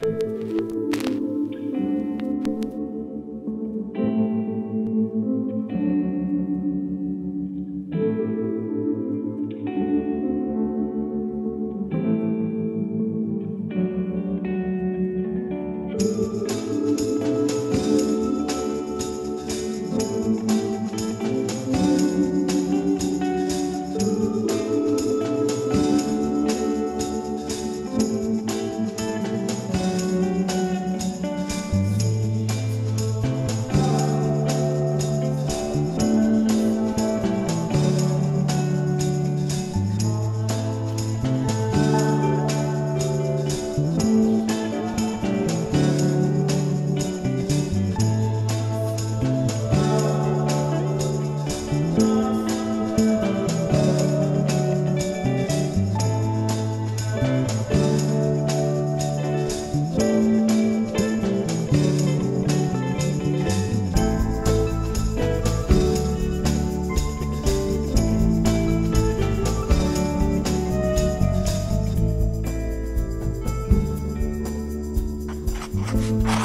Música Mm-hmm.